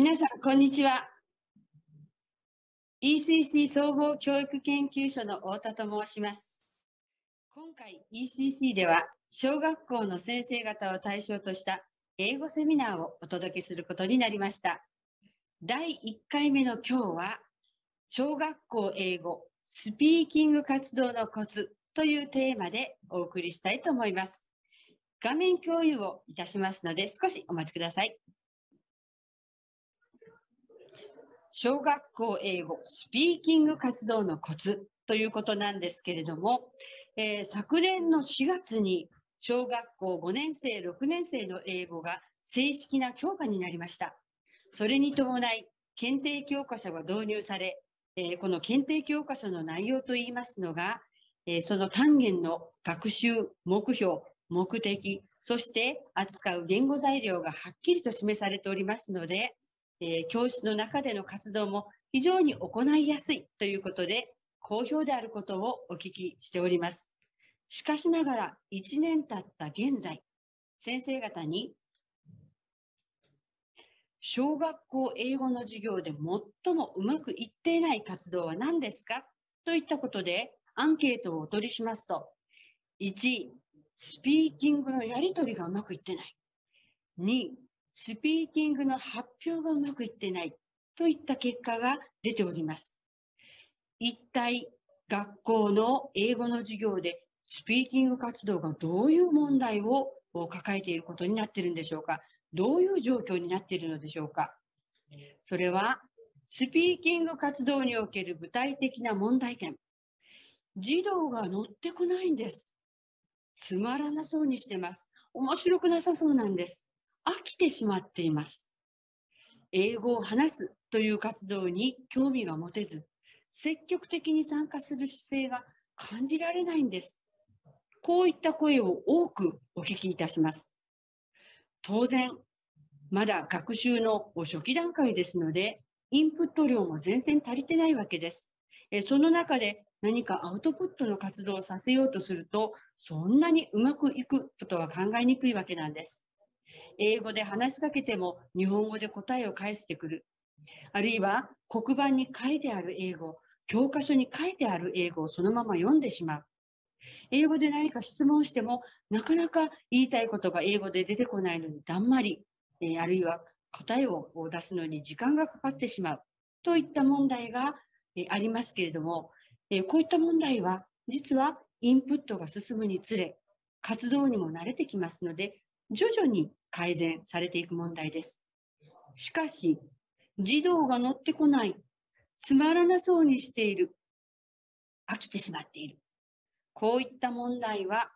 皆さん、こんにちは。ECC 総合教育研究所の太田と申します。今回 ECC では、小学校の先生方を対象とした英語セミナーをお届けすることになりました。第1回目の今日は、小学校英語スピーキング活動のコツというテーマでお送りしたいと思います。画面共有をいたしますので少しお待ちください。小学校英語スピーキング活動のコツということなんですけれども、えー、昨年の4月に小学校5年生、6年生の英語が正式な教科になりました。それに伴い、検定教科書が導入され、えー、この検定教科書の内容といいますのが、えー、その単元の学習、目標、目的、そして扱う言語材料がはっきりと示されておりますので、え、教室の中での活動も非常に行いやすいということで、好評であることをお聞きしております。しかしながら、1年経った現在、先生方に、小学校英語の授業で最もうまくいっていない活動は何ですか？といったことでアンケートをお取りしますと、1、スピーキングのやり取りがうまくいってない。2、スピーキングの発表がうまくいってないといった結果が出ております。一体学校の英語の授業でスピーキング活動がどういう問題を抱えていることになっているんでしょうか？どういう状況になっているのでしょうか？それはスピーキング活動における具体的な問題点。児童が乗ってこないんです。つまらなそうにしてます。面白くなさそうなんです。飽きてしまっています。英語を話すという活動に興味が持てず、積極的に参加する姿勢が感じられないんです。こういった声を多くお聞きいたします。当然、まだ学習の初期段階ですので、インプット量も全然足りてないわけです。その中で何かアウトプットの活動をさせようとすると、そんなにうまくいくことは考えにくいわけなんです。英語で話しかけても日本語で答えを返してくる。あるいは黒板に書いてある英語、教科書に書いてある英語をそのまま読んでしまう。英語で何か質問しても、なかなか言いたいことが英語で出てこないのにだんまり、えあるいは答えを出すのに時間がかかってしまうといった問題が、えありますけれども、えこういった問題は実はインプットが進むにつれ、活動にも慣れてきますので、徐々に改善されていく問題です。しかし、児童が乗ってこない、つまらなそうにしている、飽きてしまっている。こういった問題は、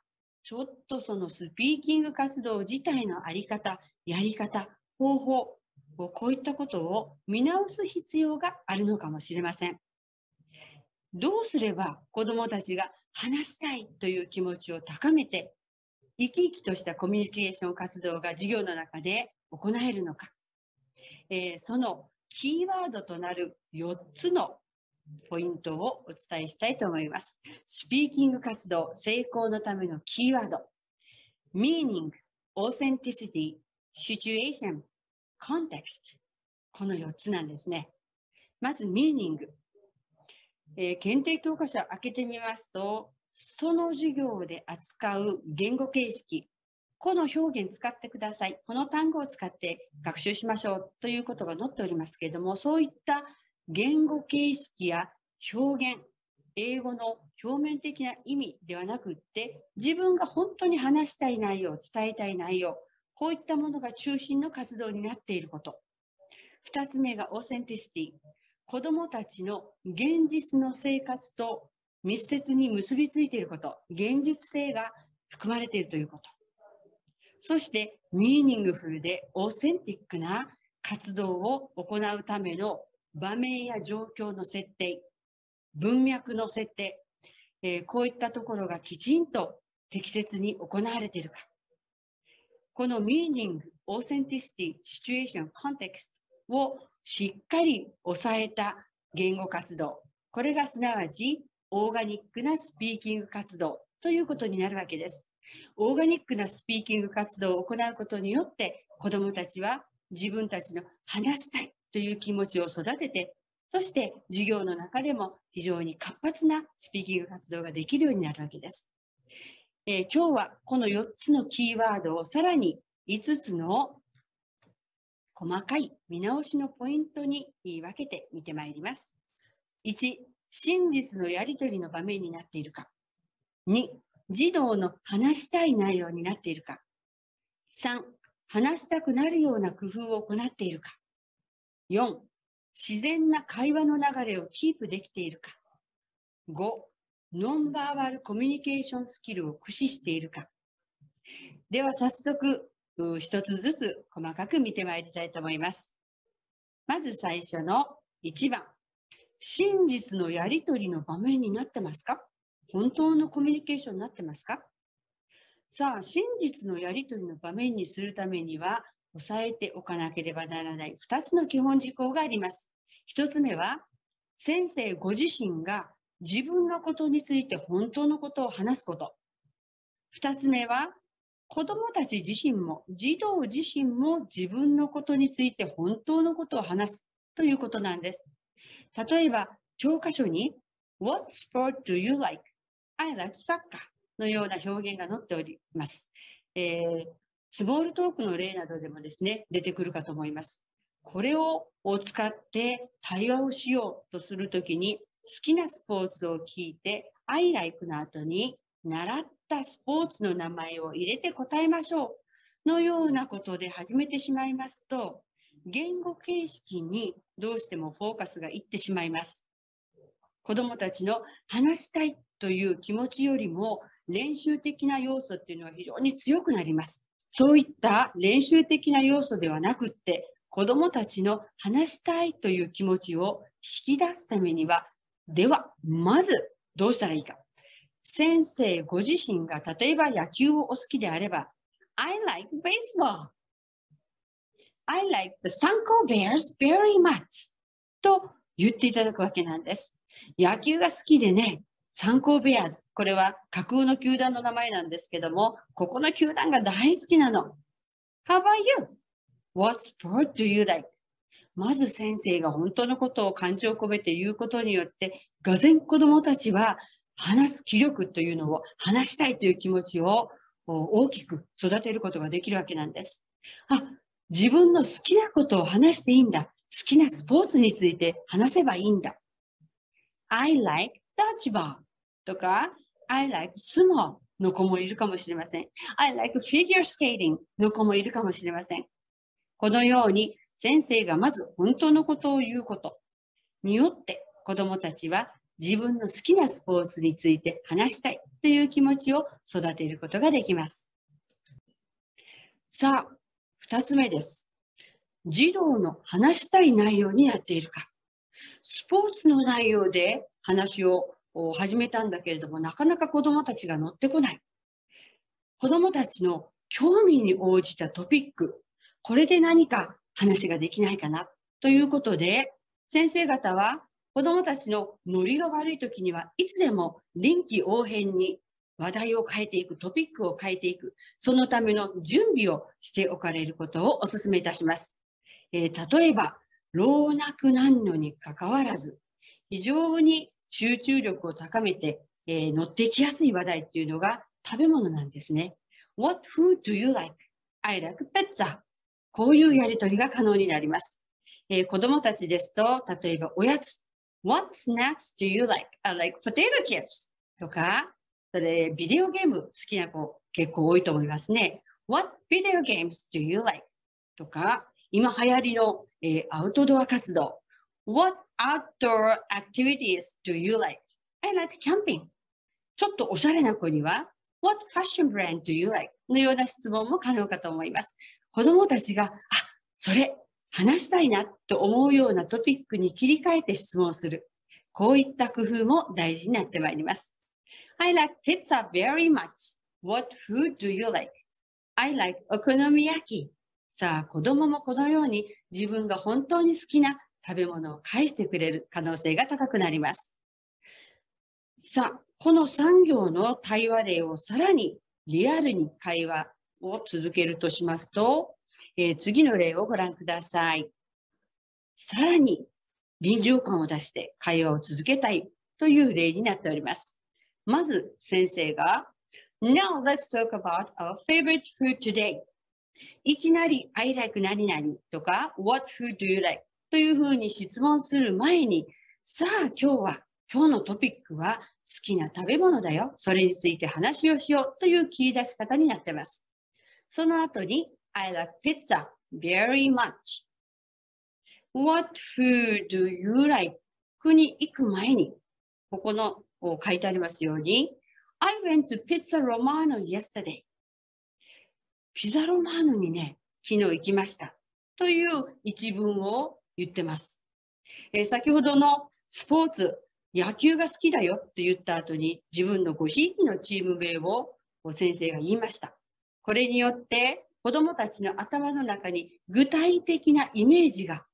ちょっとそのスピーキング活動自体のあり方、やり方、方法、こういったことを見直す必要があるのかもしれません。どうすれば子どもたちが話したいという気持ちを高めて生き生きとしたコミュニケーション活動が授業の中で行えるのか、えー、そのキーワードとなる4つのポイントをお伝えしたいと思います。スピーキング活動成功のためのキーワード、meaning, authenticity, situation, context この4つなんですね。まず meaning、えー、検定教科書を開けてみますと、その授業で扱う言語形式、この表現使ってください。この単語を使って学習しましょうということが載っておりますけれども、そういった言語形式や表現、英語の表面的な意味ではなくって、自分が本当に話したい内容、伝えたい内容、こういったものが中心の活動になっていること。二つ目がオーセンティシティ。子供たちの現実の生活と密接に結びついていること、現実性が含まれているということ。そして、 meaningful で authentic な活動を行うための場面や状況の設定、文脈の設定、えー、こういったところがきちんと適切に行われているか。この meaning、authenticity、シチュエーション、コンテクストをしっかり抑えた言語活動。これがすなわちオーガニックなスピーキング活動ということになるわけです。オーガニックなスピーキング活動を行うことによって子どもたちは自分たちの話したいという気持ちを育てて、そして授業の中でも非常に活発なスピーキング活動ができるようになるわけです。えー、今日はこの4つのキーワードをさらに5つの細かい見直しのポイントに分けて見てまいります。1、真実のやり取りの場面になっているか。2、児童の話したい内容になっているか。3、話したくなるような工夫を行っているか。4、自然な会話の流れをキープできているか。5、ノンバーバルコミュニケーションスキルを駆使しているか。では早速、一つずつ細かく見てまいりたいと思います。まず最初の1番。真実のやりとりの場面になってますか？本当のコミュニケーションになってますか？さあ、真実のやりとりの場面にするためには、押さえておかなければならない2つの基本事項があります。1つ目は、先生ご自身が自分のことについて本当のことを話すこと。2つ目は、子供たち自身も、児童自身も自分のことについて本当のことを話すということなんです。例えば、教科書に What sport do you like?I like soccer のような表現が載っております。えー、スモールトークの例などでもですね、出てくるかと思います。これを使って対話をしようとするときに、好きなスポーツを聞いて、I like の後に習ったスポーツの名前を入れて答えましょうのようなことで始めてしまいますと、言語形式にどうしてもフォーカスがいってしまいます。子供たちの話したいという気持ちよりも練習的な要素っていうのは非常に強くなります。そういった練習的な要素ではなくって、子供たちの話したいという気持ちを引き出すためには、では、まずどうしたらいいか。先生ご自身が例えば野球をお好きであれば、I like baseball. I like the Sanko Bears very much. と言っていただくわけなんです。野球が好きでね、サンコーベアーズ。これは架空の球団の名前なんですけども、ここの球団が大好きなの。How about you?What sport do you like? まず先生が本当のことを感情を込めて言うことによって、がぜん子供たちは話す気力というのを話したいという気持ちを大きく育てることができるわけなんです。あ、自分の好きなことを話していいんだ。好きなスポーツについて話せばいいんだ。I like dodgeball とか I like 相撲の子もいるかもしれません。I like figure skating の子もいるかもしれません。このように先生がまず本当のことを言うことによって子供たちは自分の好きなスポーツについて話したいという気持ちを育てることができます。さあ、二つ目です。児童の話したい内容になっているか。スポーツの内容で話を始めたんだけれども、なかなか子供たちが乗ってこない。子供たちの興味に応じたトピック、これで何か話ができないかなということで、先生方は子供たちのノリが悪い時にはいつでも臨機応変に話題を変えていく、トピックを変えていく、そのための準備をしておかれることをお勧めいたします。えー、例えば、老若男女にかかわらず、非常に集中力を高めて、えー、乗ってきやすい話題っていうのが食べ物なんですね。What food do you like?I like pizza. こういうやりとりが可能になります。えー、子供たちですと、例えばおやつ。What snacks do you like?I like potato chips. とか、それ、ビデオゲーム好きな子結構多いと思いますね。What video games do you like? とか、今流行りの、えー、アウトドア活動。What outdoor activities do you like?I like camping. ちょっとおしゃれな子には What fashion brand do you like? のような質問も可能かと思います。子供たちが、あ、それ、話したいなと思うようなトピックに切り替えて質問する。こういった工夫も大事になってまいります。I like pizza very much. What food do you like? I like お好み焼き。さあ、子供もこのように自分が本当に好きな食べ物を返してくれる可能性が高くなります。さあ、この産業の対話例をさらにリアルに会話を続けるとしますと、えー、次の例をご覧ください。さらに臨場感を出して会話を続けたいという例になっております。まず先生が Now let's talk about our favorite food today. いきなり I like 何々とか What food do you like? というふうに質問する前にさあ今日は今日のトピックは好きな食べ物だよ。それについて話をしようという切り出し方になっています。その後に I like pizza very much. What food do you like? に行く前に、ここの書いてありますように、I went to Pizza Romano yesterday. ピザロマーノにね、昨日行きました。という一文を言ってます。えー、先ほどのスポーツ、野球が好きだよって言った後に自分のごひいきのチーム名を先生が言いました。これによって子供たちの頭の中に具体的なイメージが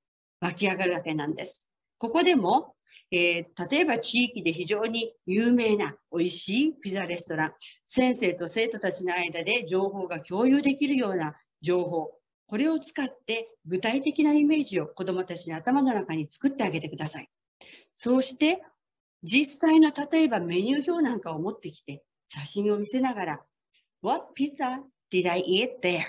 湧き上がるわけなんです。ここでも、えー、例えば地域で非常に有名な美味しいピザレストラン、先生と生徒たちの間で情報が共有できるような情報、これを使って具体的なイメージを子どもたちの頭の中に作ってあげてください。そうして実際の例えばメニュー表なんかを持ってきて写真を見せながら What pizza did I eat there?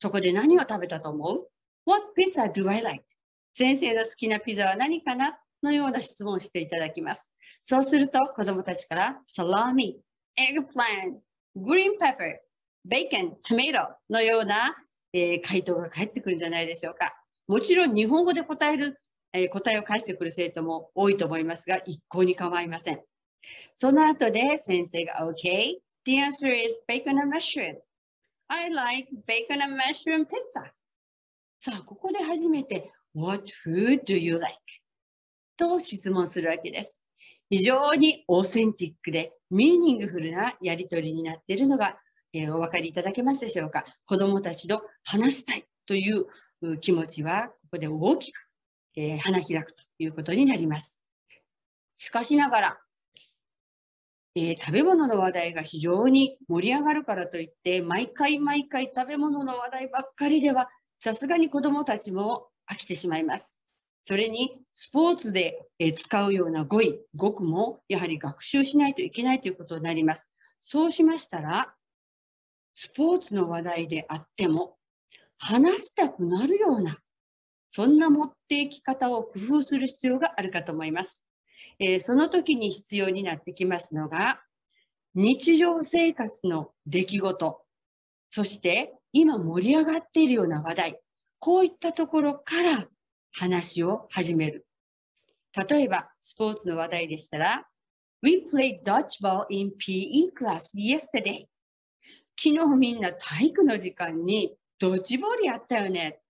そこで何を食べたと思う ?What pizza do I like? 先生の好きなピザは何かなのような質問をしていただきます。そうすると子供たちからサラミ、エッグプラン、グリーンペッパー、ベーコン、トマトのような、えー、回答が返ってくるんじゃないでしょうか。もちろん日本語で答える、えー、答えを返してくる生徒も多いと思いますが、一向に構いません。その後で先生が OK, the answer is bacon and mushroom. I like bacon and mushroom pizza. さあ、ここで初めて What food do you like? と質問するわけです。非常にオーセンティックでミーニングフルなやりとりになっているのが、えー、お分かりいただけますでしょうか？子どもたちと話したいという気持ちはここで大きく、えー、花開くということになります。しかしながら、えー、食べ物の話題が非常に盛り上がるからといって毎回毎回食べ物の話題ばっかりではさすがに子どもたちも飽きてしまいます。それにスポーツで使うような語彙、語句もやはり学習しないといけないということになります。そうしましたら、スポーツの話題であっても、話したくなるような、そんな持っていき方を工夫する必要があるかと思います。えー、その時に必要になってきますのが、日常生活の出来事、そして今盛り上がっているような話題、こういったところから話を始める。例えば、スポーツの話題でしたら、We played dodgeball in PE class yesterday. 昨日みんな体育の時間にドッジボールやったよね。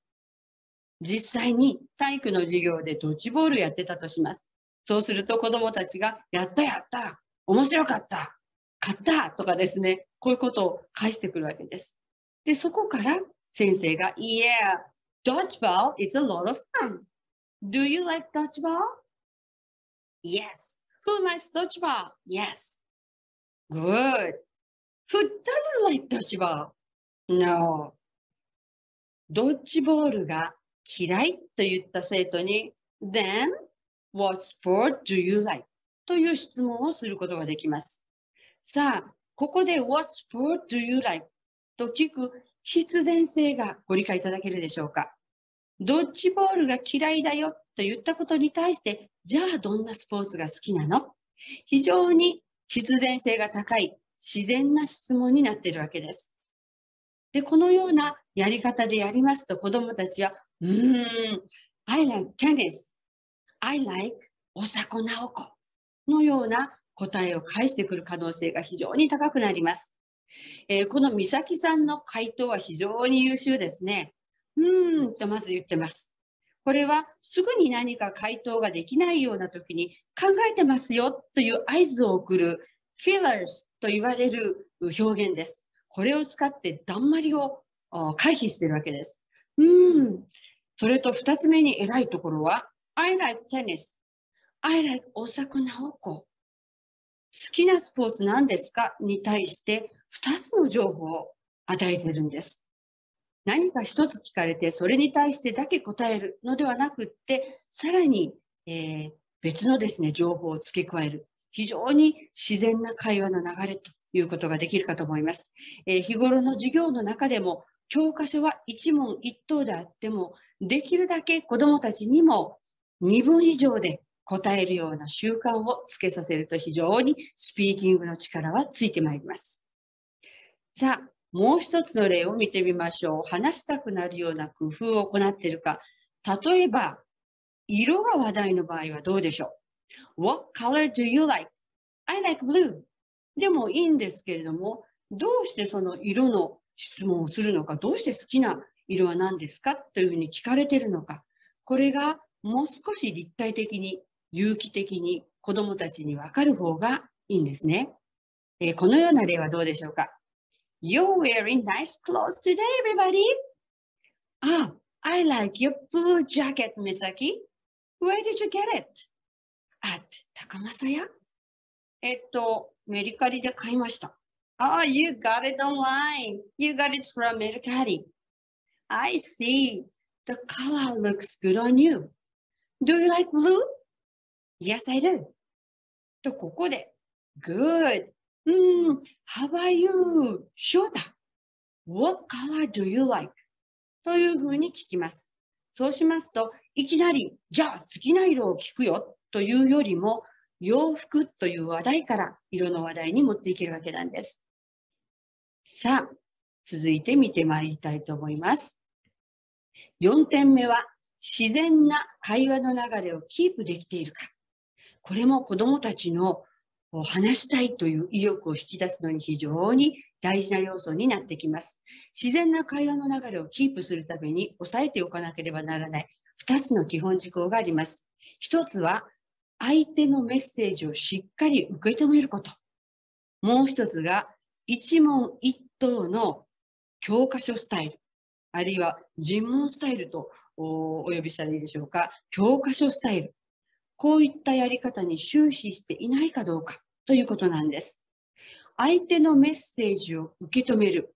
実際に体育の授業でドッジボールやってたとします。そうすると子供たちが、やったやった面白かった買ったとかですね、こういうことを返してくるわけです。で、そこから先生が、Yeah, Dodgeball is a lot of fun. Do you like dodgeball? Yes. Who likes dodgeball? Yes. Good. Who doesn't like dodgeball? No. ドッジボールが嫌いと言った生徒に Then, what sport do you like? という質問をすることができます。さあ、ここで What sport do you like? と聞く必然性がご理解いただけるでしょうか？ドッジボールが嫌いだよと言ったことに対して、じゃあどんなスポーツが好きなの？非常に必然性が高い自然な質問になっているわけです。で、このようなやり方でやりますと子供たちは、うーん、I like tennis, I like おさこなおこのような答えを返してくる可能性が非常に高くなります。えー、この美咲さんの回答は非常に優秀ですね。うーんとまず言ってます。これはすぐに何か回答ができないような時に考えてますよという合図を送る fillers と言われる表現です。これを使ってだんまりを回避してるわけです。うん。それと二つ目に偉いところは I like tennis. I like 大迫直子。好きなスポーツ何ですか？に対して2つの情報を与えてるんです。何か一つ聞かれて、それに対してだけ答えるのではなくって、さらに、えー、別のですね、情報を付け加える。非常に自然な会話の流れということができるかと思います。えー、日頃の授業の中でも、教科書は一問一答であっても、できるだけ子どもたちにも2分以上で答えるような習慣をつけさせると非常にスピーキングの力はついてまいります。さあ、もう一つの例を見てみましょう。話したくなるような工夫を行っているか。例えば、色が話題の場合はどうでしょう ?What color do you like?I like blue. でもいいんですけれども、どうしてその色の質問をするのか、どうして好きな色は何ですか？というふうに聞かれているのか？これがもう少し立体的に、有機的に子供たちにわかる方がいいんですね。えー、このような例はどうでしょうか？You're wearing nice clothes today, everybody. Ah, I like your blue jacket, Misaki. Where did you get it? At 高政屋えっと、メリカリで買いました。Oh, you got it online. You got it from Mercari. I see. The color looks good on you. Do you like blue? Yes, I do. と、ここで、Good. うん、How about you? 翔太。What color do you like? というふうに聞きます。そうしますと、いきなり、じゃあ好きな色を聞くよというよりも、洋服という話題から色の話題に持っていけるわけなんです。さあ、続いて見てまいりたいと思います。4点目は、自然な会話の流れをキープできているか。これも子どもたちの話したいという意欲を引き出すのに非常に大事な要素になってきます。自然な会話の流れをキープするために押さえておかなければならない2つの基本事項があります。1つは相手のメッセージをしっかり受け止めること。もう1つが一問一答の教科書スタイル、あるいは尋問スタイルとお呼びしたらいいでしょうか。教科書スタイル。こういったやり方に終始していないかどうかということなんです。相手のメッセージを受け止める。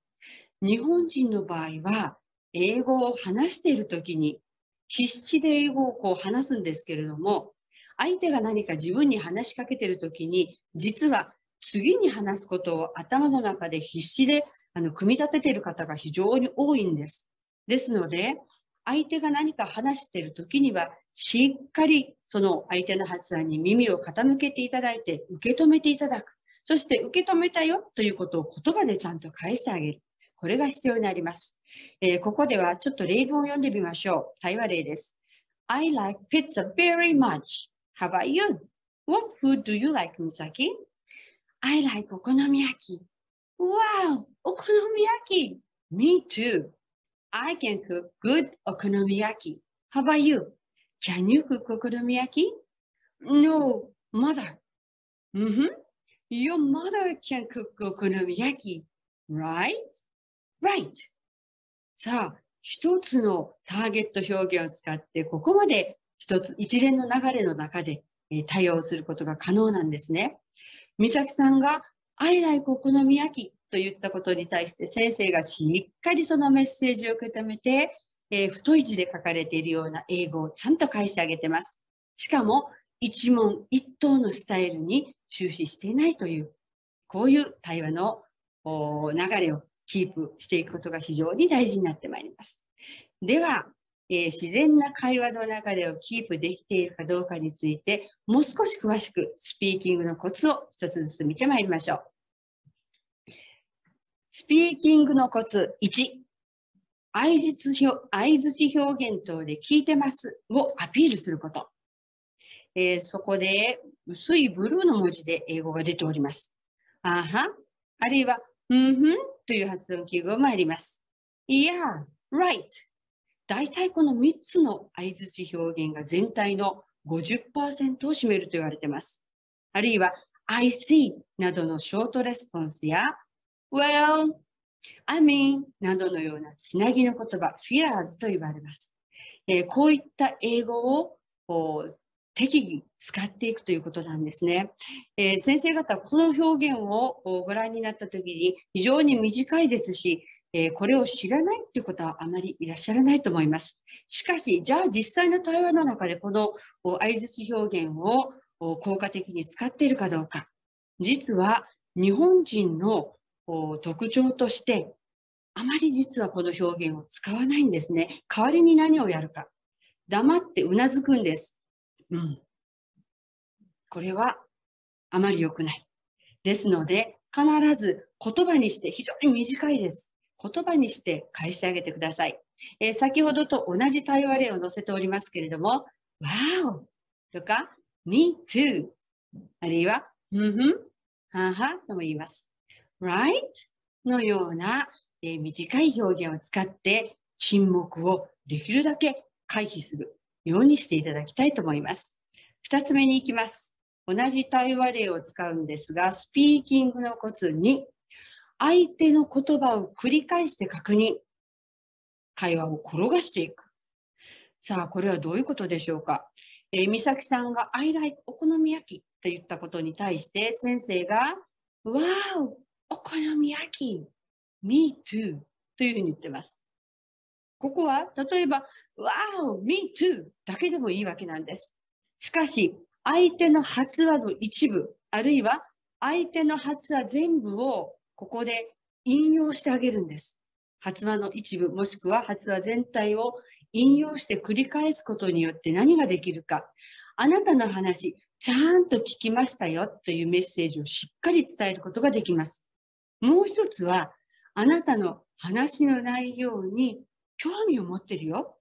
日本人の場合は、英語を話しているときに、必死で英語をこう話すんですけれども、相手が何か自分に話しかけているときに、実は次に話すことを頭の中で必死であの組み立てている方が非常に多いんです。ですので、相手が何か話しているときには、しっかりその相手の発案に耳を傾けていただいて、受け止めていただく。そして受け止めたよということを言葉でちゃんと返してあげる。これが必要になります。えー、ここではちょっと例文を読んでみましょう。対話例です。I like pizza very much. How about you? What food do you like, Misaki? I like お好み焼き。Wow! お好み焼き Me too. I can cook good お好み焼き。How about you? Can you cook お好み焼き ?No, mother. Mm-hmm. Your mother can cook お好み焼き。Right? Right. さあ、一つのターゲット表現を使って、ここまで一つ、一連の流れの中で、えー、対応することが可能なんですね。美咲さんが、I like お好み焼きと言ったことに対して先生がしっかりそのメッセージを受け止めて、えー、太い字で書かれているような英語をちゃんと返してあげてます。しかも、一問一答のスタイルに終始していないという、こういう対話の流れをキープしていくことが非常に大事になってまいります。では、えー、自然な会話の流れをキープできているかどうかについて、もう少し詳しくスピーキングのコツを一つずつ見てまいりましょう。スピーキングのコツ1、相づ表相槌表現等で聞いてますをアピールすること。えー、そこで薄いブルーの文字で英語が出ております。あは、あるいは、うんふんという発音記号もあります。Yeah, right. 大体この3つの相づ表現が全体の50%を占めると言われています。あるいは、I see などのショートレスポンスや、Well, I mean などのようなつなぎの言葉、フィアーズと言われます。えー、こういった英語を適宜使っていくということなんですね。えー、先生方、この表現をご覧になったときに非常に短いですし、えー、これを知らないということはあまりいらっしゃらないと思います。しかし、じゃあ実際の対話の中でこの相槌表現を効果的に使っているかどうか。実は日本人の特徴として、あまり実はこの表現を使わないんですね。代わりに何をやるか。黙ってうなずくんです。うん。これはあまり良くない。ですので、必ず言葉にして非常に短いです。言葉にして返してあげてください。えー、先ほどと同じ対話例を載せておりますけれども、Wow! とか、Me too! あるいは、うんふん、ははとも言います。Right? のような、えー、短い表現を使って沈黙をできるだけ回避するようにしていただきたいと思います。二つ目に行きます。同じ対話例を使うんですが、スピーキングのコツ2、相手の言葉を繰り返して確認。会話を転がしていく。さあ、これはどういうことでしょうか。えー、美咲さんが I like お好み焼きと言ったことに対して先生が Wow! お好み焼き Me too というふうに言ってます。ここは例えば Wow! Me too だけでもいいわけなんです。しかし、相手の発話の一部、あるいは相手の発話全部をここで引用してあげるんです。発話の一部、もしくは発話全体を引用して繰り返すことによって何ができるか。あなたの話、ちゃんと聞きましたよというメッセージをしっかり伝えることができます。もう一つは、あなたの話の内容に興味を持ってるよ。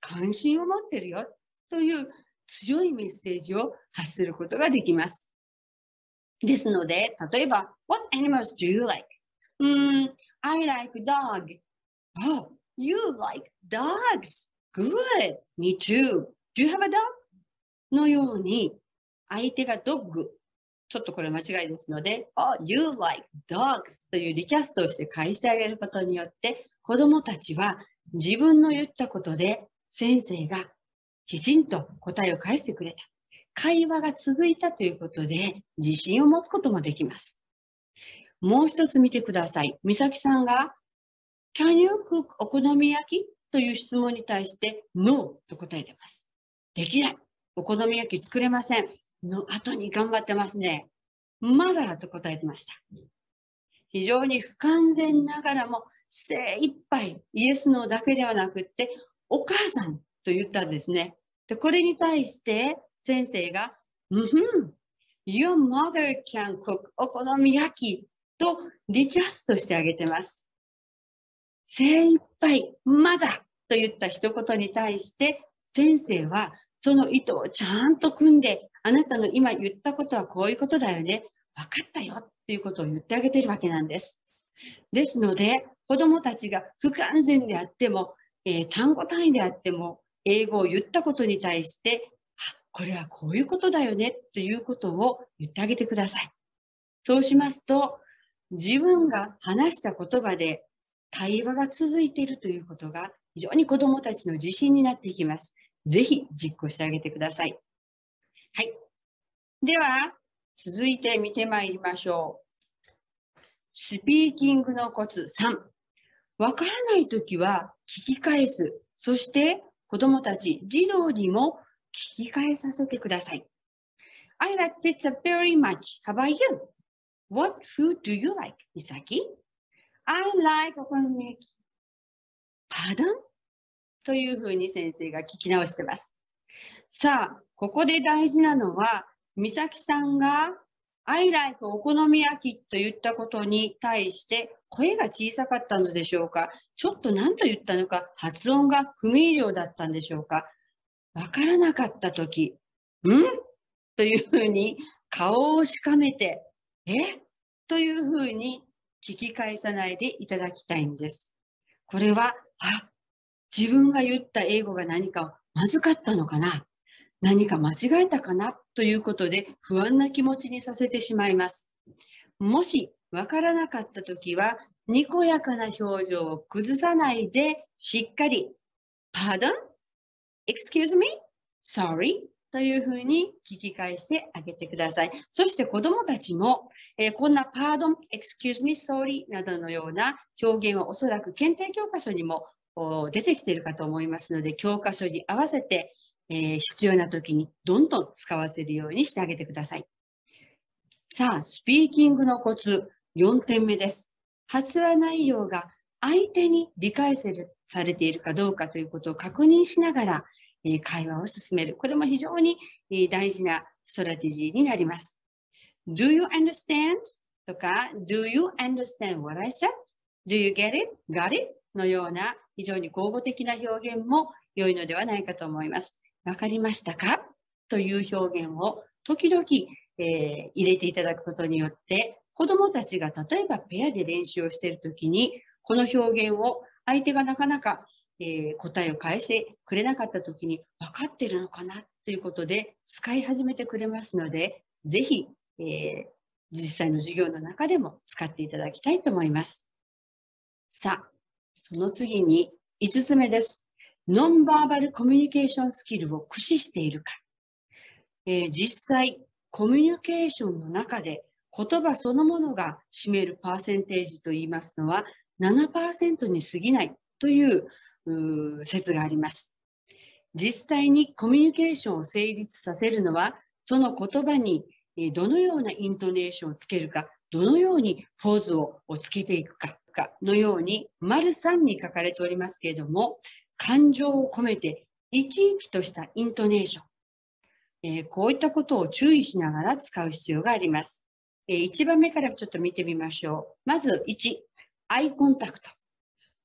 関心を持ってるよ。という強いメッセージを発することができます。ですので、例えば、What animals do you like? Mm, I like dog. Oh, you like dogs. Good. Me too. Do you have a dog? のように、相手がドッグ。ちょっとこれ間違いですので、Oh, you like dogs というリキャストをして返してあげることによって、子供たちは自分の言ったことで先生がきちんと答えを返してくれた。会話が続いたということで自信を持つこともできます。もう一つ見てください。美咲さんが Can you cook お好み焼きという質問に対して No と答えてます。できない。お好み焼き作れません。の後に頑張ってますね。まだと答えてました。非常に不完全ながらも精一杯イエスのだけではなくって、お母さんと言ったんですね。で、これに対して先生が、うんふん、Your mother can cook お好み焼きとリキャストしてあげてます。精一杯、まだと言った一言に対して先生はその意図をちゃんと組んで、あなたの今言ったことはこういうことだよね。分かったよっていうことを言ってあげているわけなんです。ですので、子供たちが不完全であっても、えー、単語単位であっても、英語を言ったことに対して、これはこういうことだよねということを言ってあげてください。そうしますと、自分が話した言葉で対話が続いているということが非常に子供たちの自信になっていきます。ぜひ実行してあげてください。はい。では、続いて見てまいりましょう。スピーキングのコツ3。わからないときは聞き返す。そして子供たち、児童にも聞き返させてください。I like pizza very much. How about you? What food do you like, Misaki? I like お好み焼き。Pardon? というふうに先生が聞き直してます。さあ、ここで大事なのは、美咲さんが I like お好み焼きと言ったことに対して声が小さかったのでしょうか？ちょっと何と言ったのか？発音が不明瞭だったんでしょうか？わからなかったとき、ん？というふうに顔をしかめて、え？というふうに聞き返さないでいただきたいんです。これは、あ、自分が言った英語が何かまずかったのかな？何か間違えたかなということで不安な気持ちにさせてしまいます。もしわからなかったときは、にこやかな表情を崩さないで、しっかり、Pardon? Excuse me? Sorry? というふうに聞き返してあげてください。そして子供たちも、えー、こんな pardon, excuse me, sorry? などのような表現はおそらく検定教科書にも出てきているかと思いますので、教科書に合わせて、えー、必要な時にどんどん使わせるようにしてあげてください。さあ、スピーキングのコツ4点目です。発話内容が相手に理解されているかどうかということを確認しながらえ、会話を進める。これも非常に大事なストラテジーになります。Do you understand? とか Do you understand what I said? Do you get it? Got it? のような非常に口語的な表現も良いのではないかと思います。わかりましたか？という表現を時々、えー、入れていただくことによって子どもたちが例えばペアで練習をしているときにこの表現を相手がなかなかえー、答えを返してくれなかった時に分かってるのかな？ということで使い始めてくれますので、ぜひ、えー、実際の授業の中でも使っていただきたいと思います。さあ、その次に5つ目です。ノンバーバルコミュニケーションスキルを駆使しているか。えー、実際、コミュニケーションの中で言葉そのものが占めるパーセンテージといいますのは7%に過ぎないという説があります。実際にコミュニケーションを成立させるのは、その言葉にどのようなイントネーションをつけるか、どのようにポーズをつけていくかのように、丸3に書かれておりますけれども、感情を込めて生き生きとしたイントネーション、えー、こういったことを注意しながら使う必要があります。えー、1番目からちょっと見てみましょう。まず1、アイコンタクト。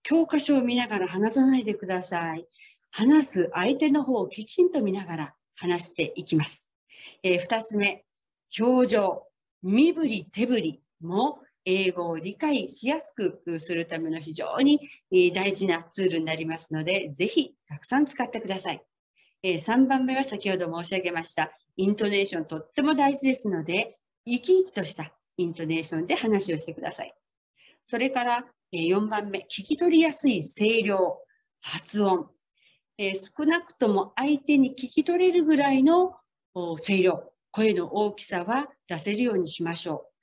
教科書を見ながら話さないでください。話す相手の方をきちんと見ながら話していきます。えー、2つ目、表情、身振り、手振りも英語を理解しやすくするための非常に大事なツールになりますので、ぜひたくさん使ってください。3番目は先ほど申し上げました、イントネーションとっても大事ですので、生き生きとしたイントネーションで話をしてください。それから4番目、聞き取りやすい声量、発音。え少なくとも相手に聞き取れるぐらいの声量、声の大きさは出せるようにしましょう。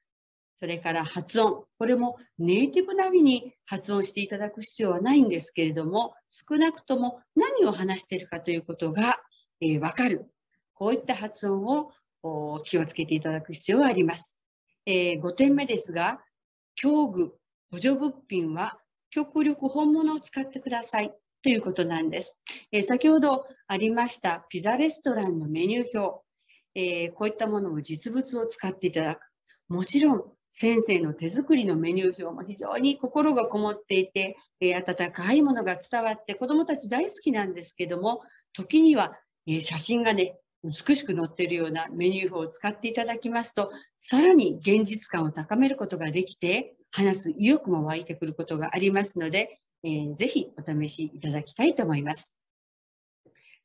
それから発音。これもネイティブ並みに発音していただく必要はないんですけれども、少なくとも何を話しているかということが、えー、分かる。こういった発音を気をつけていただく必要があります。えー、5点目ですが、教具、補助物品は極力本物を使ってくださいということなんです。えー、先ほどありましたピザレストランのメニュー表、えー、こういったものを実物を使っていただく。もちろん先生の手作りのメニュー表も非常に心がこもっていて、えー、温かいものが伝わって子どもたち大好きなんですけども時には、えー、写真がね美しく載っているようなメニュー表を使っていただきますとさらに現実感を高めることができて話す意欲も湧いてくることがありますので、えー、ぜひお試しいただきたいと思います。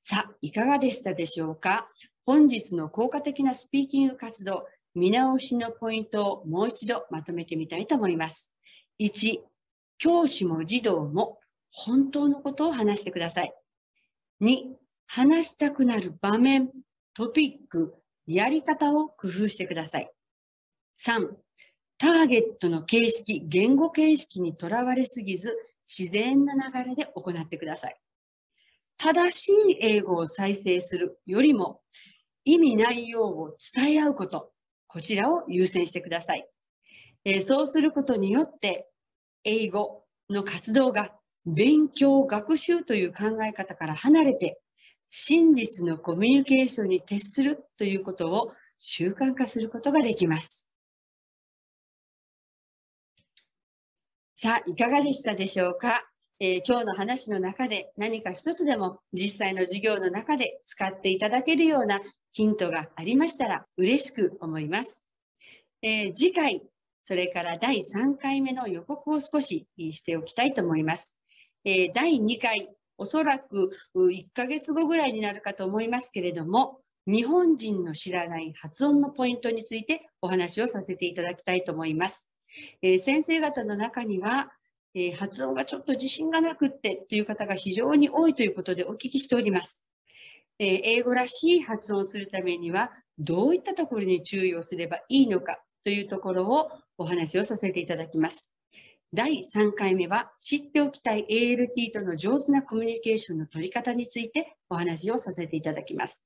さあ、いかがでしたでしょうか？本日の効果的なスピーキング活動、見直しのポイントをもう一度まとめてみたいと思います。1、教師も児童も本当のことを話してください。2、話したくなる場面、トピック、やり方を工夫してください。3、ターゲットの形式、言語形式にとらわれすぎず、自然な流れで行ってください。正しい英語を再生するよりも、意味内容を伝え合うこと、こちらを優先してください。え、そうすることによって、英語の活動が勉強、学習という考え方から離れて、真実のコミュニケーションに徹するということを習慣化することができます。さあ、いかがでしたでしょうか、えー、今日の話の中で何か一つでも実際の授業の中で使っていただけるようなヒントがありましたら嬉しく思います。えー、次回、それから第3回目の予告を少ししておきたいと思います。えー、第2回、おそらく1ヶ月後ぐらいになるかと思いますけれども、日本人の知らない発音のポイントについてお話をさせていただきたいと思います。えー、先生方の中には、えー、発音がちょっと自信がなくってという方が非常に多いということでお聞きしております。え英語らしい発音をするためには、どういったところに注意をすればいいのかというところをお話をさせていただきます。第3回目は知っておきたい ALT との上手なコミュニケーションの取り方についてお話をさせていただきます。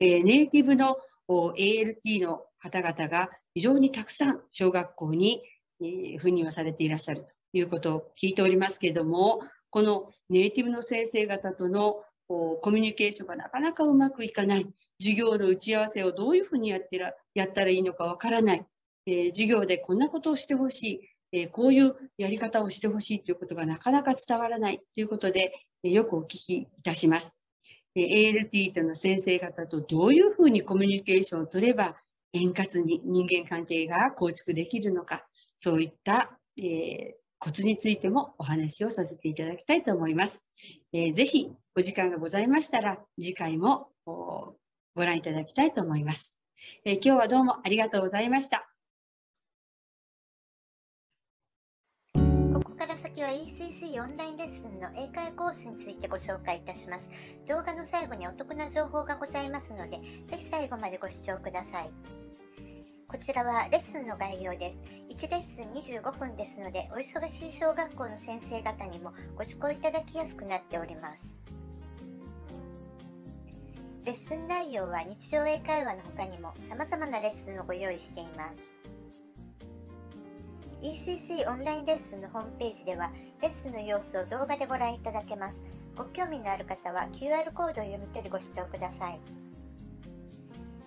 えー、ネイティブの ALT の方々が非常にたくさん小学校に、え、赴任をされていらっしゃるということを聞いておりますけれども、このネイティブの先生方とのコミュニケーションがなかなかうまくいかない、授業の打ち合わせをどういうふうにやってらやったらいいのかわからない、えー、授業でこんなことをしてほしい、えこういうやり方をしてほしいということがなかなか伝わらない。ということで、えよくお聞きいたします。え ALT との先生方とどういうふうにコミュニケーションを取れば円滑に人間関係が構築できるのか、そういった、えー、コツについてもお話をさせていただきたいと思います。えー、ぜひお時間がございましたら次回もご覧いただきたいと思います。えー、今日はどうもありがとうございました。から先は ECC オンラインレッスンの英会話コースについてご紹介いたします。動画の最後にお得な情報がございますので、ぜひ最後までご視聴ください。こちらはレッスンの概要です。1レッスン25分ですので、お忙しい小学校の先生方にもご受講いただきやすくなっております。レッスン内容は日常英会話の他にも様々なレッスンをご用意しています。ECC オンラインレッスンのホームページでは、レッスンの様子を動画でご覧いただけます。ご興味のある方は QR コードを読み取りご視聴ください。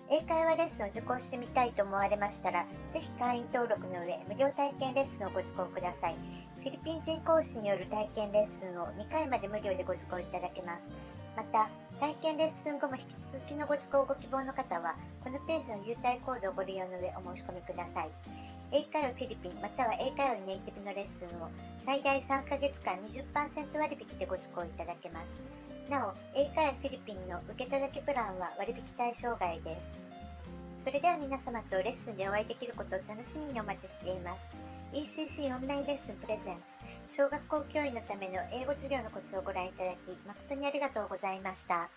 英会話レッスンを受講してみたいと思われましたら、ぜひ会員登録の上、無料体験レッスンをご受講ください。フィリピン人講師による体験レッスンを2回まで無料でご受講いただけます。また、体験レッスン後も引き続きのご受講ご希望の方は、このページの優待コードをご利用の上お申し込みください。英会話フィリピンまたは英会話ネイティブのレッスンを最大3ヶ月間20%割引でご受講いただけます。なお、英会話フィリピンの受けただけプランは割引対象外です。それでは皆様とレッスンでお会いできることを楽しみにお待ちしています。ECC オンラインレッスンプレゼンツ小学校教員のための英語授業のコツをご覧いただき誠にありがとうございました。